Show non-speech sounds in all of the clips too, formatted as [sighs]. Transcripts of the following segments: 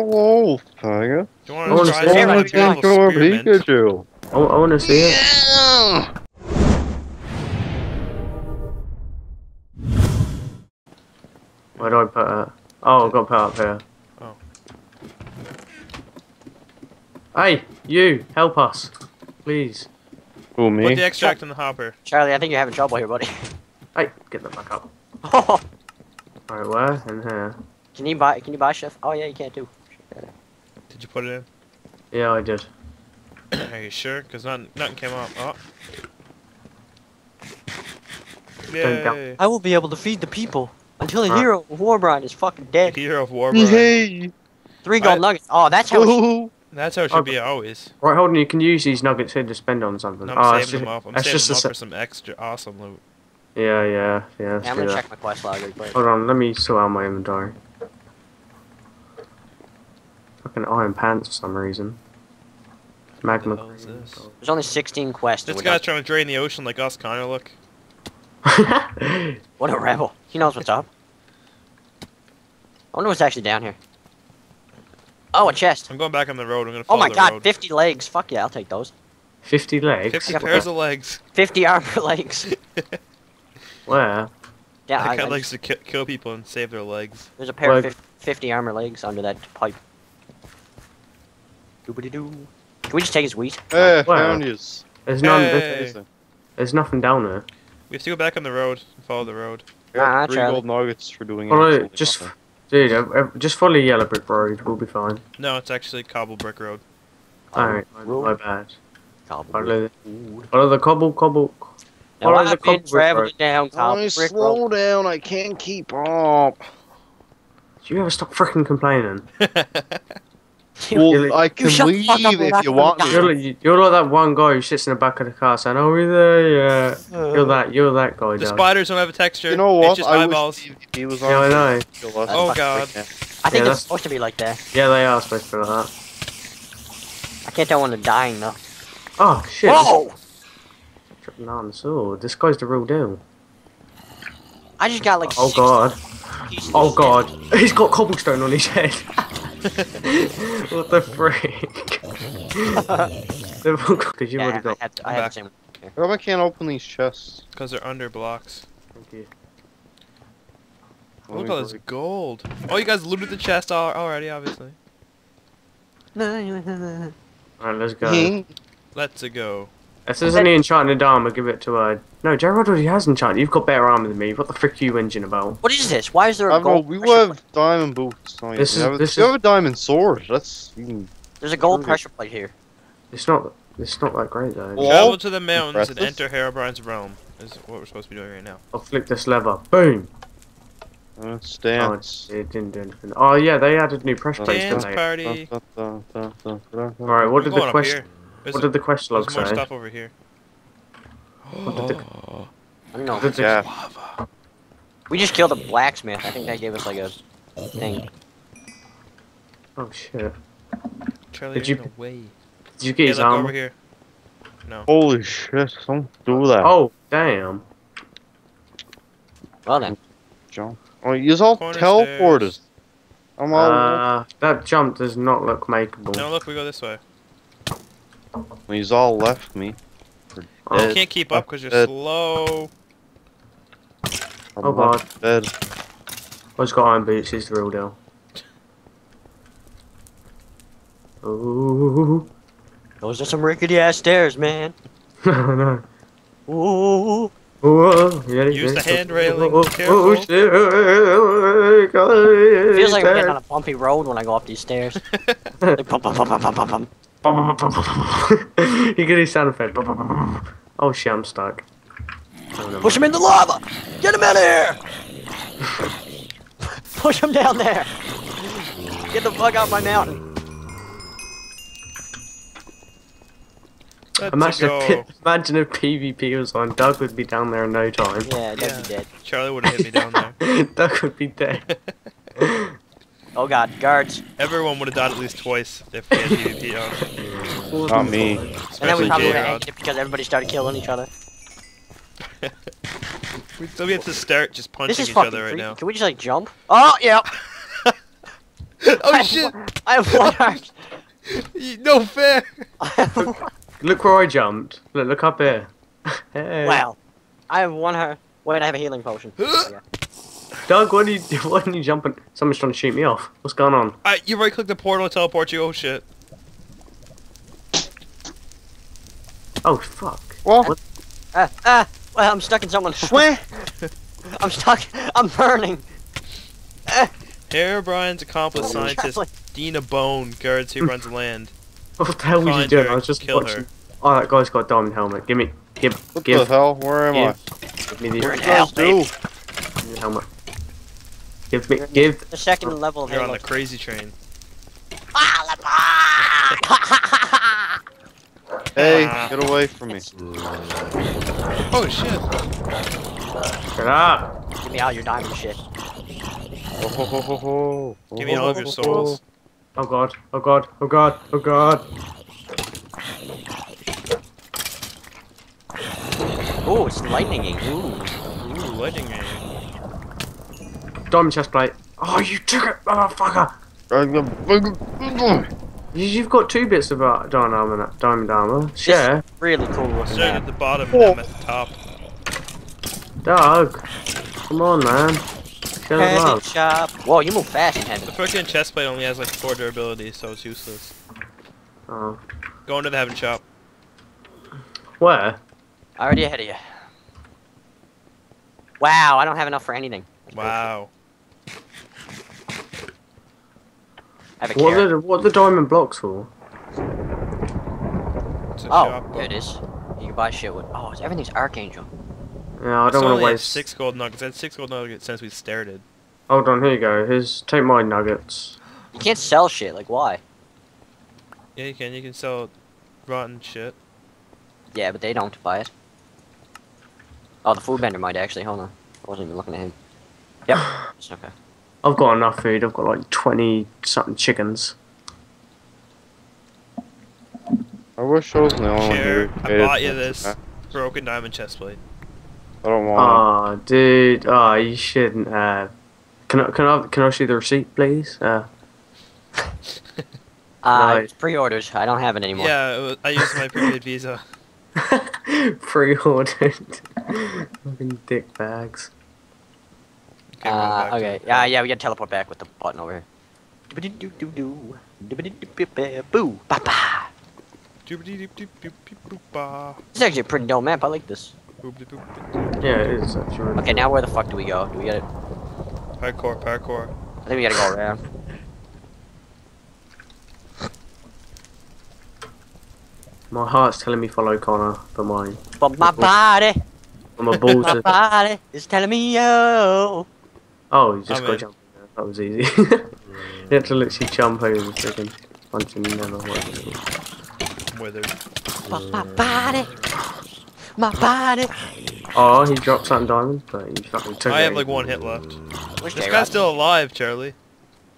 Hello, faggot. Do you I want wanna to try see some it. like Thank beautiful you, spearmint? Pikachu. I, I want to see it. Where do I put it? Oh, I've got to put it up here. Oh. Hey, you, help us. Please. Who, me? Put me? the extract in the hopper. Charlie, I think you're having trouble here, buddy. Hey, get the fuck up. Oh, [laughs] Alright, where? In here. can you buy? Can you buy stuff? Oh yeah, you can't do. Did you put it in? Yeah, I did. Are you sure? Because nothing, nothing came up. Oh. Yay. I will be able to feed the people until the Huh. hero of Warbrine is fucking dead. Hero of Warbrine. Hey! Three gold I- nuggets. Oh, that's how. It Ooh. That's how it should be always. Right, hold on, you can use these nuggets here to spend on something. No, oh, I'm ah, it's saving just, them up. I'm saving just them up for some extra awesome loot. Yeah, yeah, yeah. Let's Yeah, I'm gonna that. check my quest log. Hold on, let me sort out my inventory. Fucking iron pants for some reason. Magma. hell is this? There's only 16 quests. This guy's trying to drain the ocean like us, Connor. Look. [laughs] What a rebel. He knows what's up. I wonder what's actually down here. Oh, a chest. I'm going back on the road. I'm gonna Oh my the god, road. 50 legs. Fuck yeah, I'll take those. 50 legs? 50 Yep. pairs of legs. [laughs] 50 armor [laughs] legs. Where? Yeah, that I, guy I likes to kill people and save their legs. there's a pair of Like- fif- 50 armor legs under that pipe. Doobity doo. Can we just take his wheat? Hey, Wow. found yous. There's none. Hey. There's, there's nothing down there. We have to go back on the road and follow the road. Ah, three Charlie. gold nuggets for doing Follow, absolutely just, nothing. dude, uh, just follow the Yellow Brick Road. We'll be fine. No, it's actually cobble brick road. Alright, my, my bad. Cobble Follow brick. the, follow the cobble, cobble. Now Follow I've been cobble brick traveling road. down Cobble Oh, Brick Road. slow down, I can't keep up. Do you ever stop freaking complaining? [laughs] [laughs] Well, I can shut the leave up if you want me. You're, like, you're like that one guy who sits in the back of the car saying, "Oh, we there yet?" You're that. You're that guy. the Doug. spiders don't have a texture. You know It's what? just I eyeballs. wish he was on. Yeah, I know. Kill us. Oh, that's Oh, God. I think Yeah, it's that's- supposed to be like that. Yeah, they are supposed to be like that. I can't tell when they're dying though. Oh shit! Whoa! Tripping on the sword. This guy's the real deal. I just got like. Oh god. Oh god. [laughs] He's got cobblestone on his head. [laughs] [laughs] what the frick? [laughs] Because you've Yeah, already I got. had, I I'm had back. the same. How come I can't open these chests? Because they're under blocks. Okay. you. Look at all this gold. Oh, you guys looted the chest already, obviously. Alright, let's go. Let's go. If there's any enchanted armor, give it to uh. No, Gerard already has enchanted. You've got better armor than me. What the frick are you whinging about? What is this? Why is there a I've no, gold? we pressure have diamond boots. Oh, This is- have, this you is- have a diamond sword. That's even? There's a gold Okay. pressure plate here. It's not. It's not that great though. Well, Travel to the mountains and enter Herobrine's realm. Is what we're supposed to be doing right now. I'll flick this lever. Boom. uh, Oh, stance. it, it didn't do anything. Oh yeah, they added new pressure plates, Dance didn't they? party. Alright, what did the question? here. There's, What did the quest log say? stuff over here. What did the- [gasps] I don't know. What did Yeah. Lava. We just killed a blacksmith. I think that gave us like a thing. Oh shit! Charlie, Did you're you- in the way. Did you get Hey, his look over here. No. Holy shit! Don't do that. Oh damn! Well then, John. Oh, you all Corner teleported. stairs. I'm all. Uh, that jump does not look makeable. No, look, we go this way. He's all left me. For Oh. Can't keep up because you're slow. I'm Oh, left Dead. I just got iron boots. He's the real deal. Ooh, those are some rickety ass stairs, man. [laughs] no, no. Ooh. Whoa, yeah, Use yeah. the hand railing, Oh, careful. oh, shit. It feels like I'm getting on a bumpy road when I go up these stairs. Like, bum, bum, bum, you get his sound effect. Oh shit, I'm stuck. Push him in the lava! Get him out of here! Push him down there! Get the fuck out my mountain! Let's Imagine if, imagine if PvP was on. Doug would be down there in no time. Yeah, that'd Yeah. be dead. Charlie would have hit me down there. [laughs] Doug would be dead. [laughs] Oh god, guards. Everyone would have died at least twice if we had PvP on. Not me. And then we probably would have J-Rod. it because everybody started killing each other. We- [laughs] So we have to start just punching This is each fucking other right creepy. now. Can we just like jump? Oh, yeah. [laughs] Oh I shit! Have, I have one heart. No fair! [laughs] I have one- Look where I jumped. Look, look up here. hey. wow. I have one heart. Wait, I have a healing potion. [gasps] Okay. Doug, what are you, [laughs] what are you jumping? Someone's trying to shoot me off. What's going on? I, you right click the portal to teleport you. Oh shit! Oh, fuck. Well, Ah, ah, well, I'm stuck in someone. swing. [laughs] I'm stuck. I'm burning. Herobrine's accomplice I'm scientist traveling. Dinnerbone guards who runs land. [laughs] What the hell was you doing? her, I was just kill watching. her. Oh, that guy's got a diamond helmet. Give me, give, What the give, hell? Where am I? give me the You're in What you guys hell, babe. do? give me the helmet. Give me, give. The second level You're on the crazy train. [laughs] Hey, get away from me. [laughs] Oh shit! Shut up. Give me all your diamond shit. Oh, ho, ho, ho, ho. Give me all of your souls. Oh god. Oh god. Oh god. Oh god. Oh, it's lightninging. Ooh. Ooh, lightning ray. Diamond chest plate. Oh, you took it, motherfucker. You- You've got two bits of uh, diamond armor. Diamond armor. Share. Really cool looking. Starting at the bottom and I'm at the top. Doug. Come on, man. Show the Heavy love. shop. Whoa, you move fast in The heaven. freaking chest plate only has like 4 durability, so it's useless. Oh. Go into the heaven shop. Where? Already ahead of you. Wow, I don't have enough for anything. Wow. I have a What are the what are the diamond blocks for? Oh, shop. there it is. You can buy shit with. Oh, everything's Archangel. Yeah, I don't want to at waste. six gold nuggets. That's six gold nuggets since we started. Hold on, here you go. Here's take my nuggets. You can't sell shit. Like why? Yeah, you can. You can sell rotten shit. Yeah, but they don't buy it. Oh, the food vendor might actually. Hold on. I wasn't even looking at him. Yep. [sighs] It's okay. I've got enough food. I've got like twenty something chickens. I wish I was the only one Here, who I hated bought you it. this broken diamond chest plate. I don't want Oh, dude. Oh, you shouldn't have. Can I can I can I see the receipt, please? Uh, [laughs] Uh, Right. pre-orders. I don't have it anymore. Yeah, it was, I used my prepaid visa. [laughs] pre-ordered. [laughs] Fucking dick bags. Okay, Uh, back to okay. Yeah, yeah. We gotta teleport back with the button over here. Ba-ba. Doobity-doop-doop-doop-doop-ba. This is actually a pretty dope map. I like this. Yeah, it is actually. Okay, now where the fuck do we go? Do we gotta? Parkour, parkour. I think we gotta go around. My heart's telling me follow Connor, but mine. But my body, but my balls my body is telling me yo. Oh, you just I'm got in. to jump. in there. That was easy. [laughs] you had to literally jump over the freaking punching never whatever it was. Withered. But my body, my body. Oh, he dropped something diamond, but he fucking took I it. have like one hit left. Where's This J-Rod? guy's still alive, Charlie.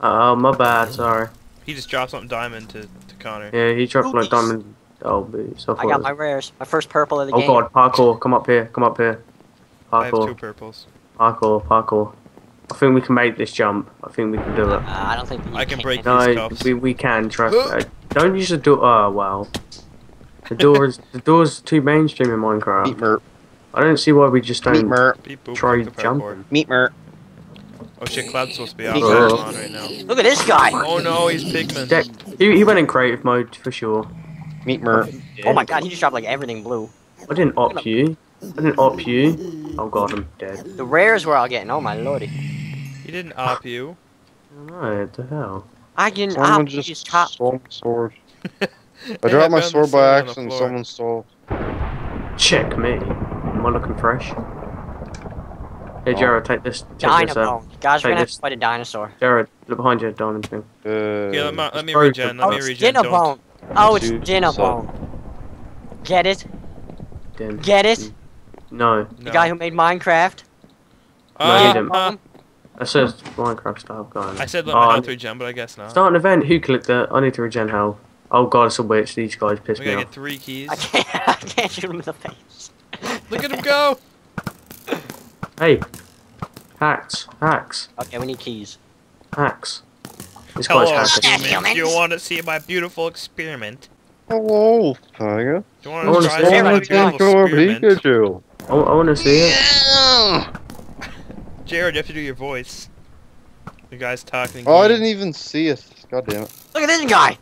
Oh, my bad. Sorry. He just dropped something diamond to, to Connor. Yeah, he dropped like diamond. Oh, boots. I, I got my rares. My first purple of the Oh game. god, parkour! Come up here! Come up here! I have two Parkour! purples. Parkour! Parkour! I think we can make this jump. I think we can do Uh, it. I don't think that you I can can break make these No, cuffs. we, we can. Trust. Uh, don't use the door. Oh well. The door is the door's too mainstream in Meat Minecraft. merp. I don't see why we just don't. merp. Beep boop. Try fuck the jump. parkour. Meat merp. Oh shit, Cloud's supposed to be out. Oh. On right now. Look at this guy. Oh no, he's pigment. Deck. He, he went in creative mode for sure. Meat merp. Oh my god, he just dropped like everything blue. I didn't op you. I didn't op you. Oh god, I'm dead. The rares we're all getting. Oh my lordy. He didn't op you. Alright, what the hell? I can Someone op just his top. stole my sword. [laughs] I Hey, dropped my sword sword by on accident. Someone stole. Check me. Am I looking fresh? Hey Oh. Jared, take this. Take this uh, Dynamo. Guys, we're gonna have to fight a dinosaur. Jared, look behind you, diamond thing. Uh, Yeah, let me, let me Sorry regen. Let Oh, it's regen. Don't. Dinnerbone. Oh, it's Dude, Dinnerbone. Get it? Dim. Get it? No, The guy who made Minecraft? No, Uh, he didn't. uh, that says Minecraft style going. I said let Oh, me I- health regen, but I guess not. Start an event. Who clicked that? I need to regen health. Oh god, it's a witch. These guys piss We me gotta get three keys. I can't, [laughs] I can't shoot him in the face. Look at him go! Hey, hacks, hacks, Okay, we need keys. hacks. It's quite Hello, sad. Yeah, humans. Do you want to see my beautiful experiment? Hello, Tiger. Do you want wanna try see see my beautiful experiment? Pikachu. I, want to see it. Jared, you have to do your voice. The guy's talking. Oh, I didn't even see us. God damn it. Look at this guy.